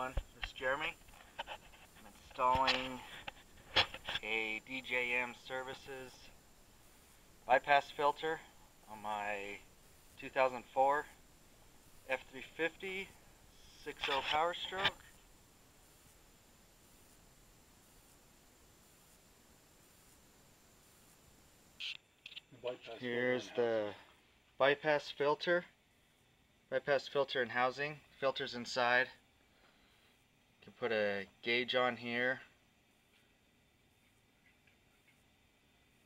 everyone. This is Jeremy. I'm installing a DJM Services bypass filter on my 2004 F350 6.0 Power Stroke. Here's the bypass filter. Bypass filter and housing. Filters inside. Put a gauge on here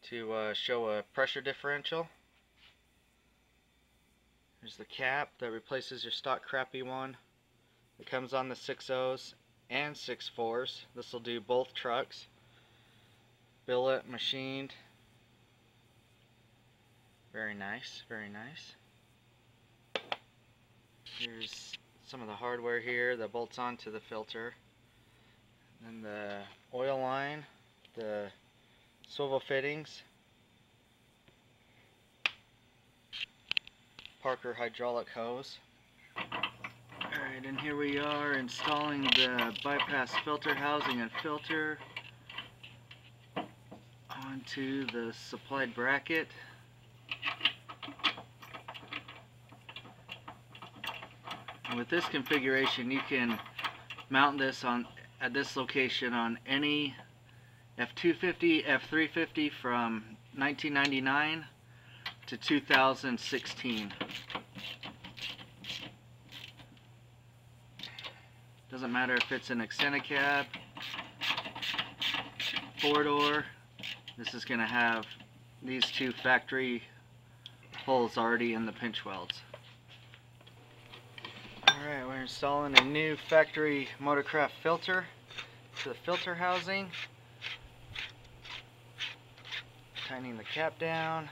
to uh, show a pressure differential. Here's the cap that replaces your stock crappy one. It comes on the 6.0s and 6.4s. This will do both trucks. Billet machined. Very nice, very nice. Here's some of the hardware here that bolts onto the filter. Then the oil line, the swivel fittings, Parker hydraulic hose. Alright, and here we are installing the bypass filter housing and filter onto the supplied bracket. with this configuration you can mount this on at this location on any F250, F350 from 1999 to 2016. Doesn't matter if it's an Extendicab, four door, this is going to have these two factory holes already in the pinch welds. Alright, we're installing a new factory Motorcraft filter to the filter housing. Tightening the cap down.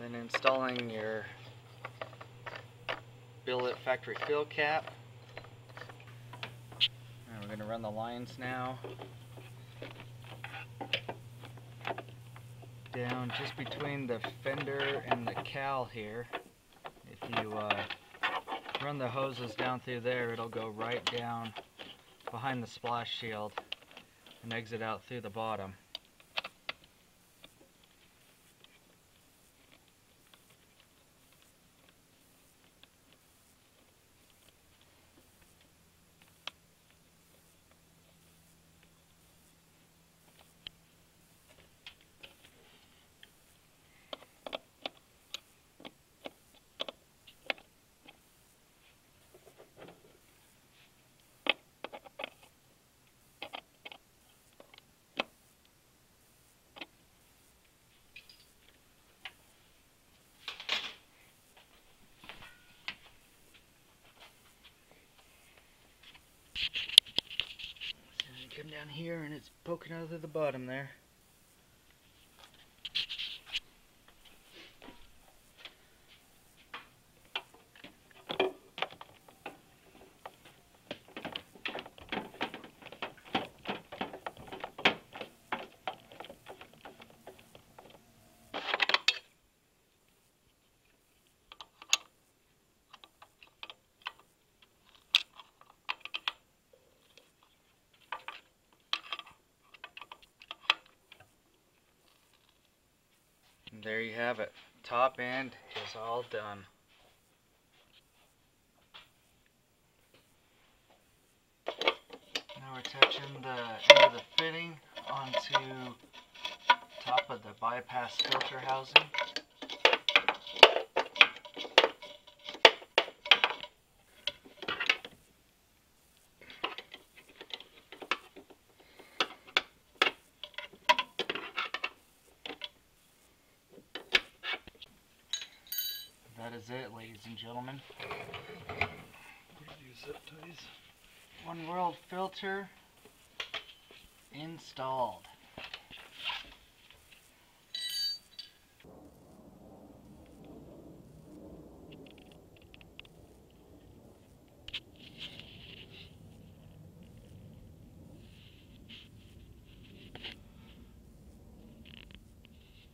Then installing your billet factory fill cap. And we're going to run the lines now. Down just between the fender and the cowl here. If you uh, run the hoses down through there, it'll go right down behind the splash shield and exit out through the bottom. Down here and it's poking out of the bottom there. And there you have it. Top end is all done. Now we're touching the end of the fitting onto top of the bypass filter housing. it, ladies and gentlemen. 1World filter installed.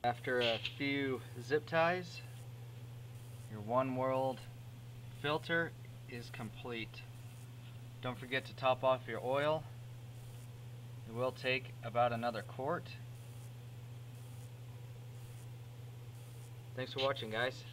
After a few zip ties, one World filter is complete. Don't forget to top off your oil. It will take about another quart. Thanks for watching guys.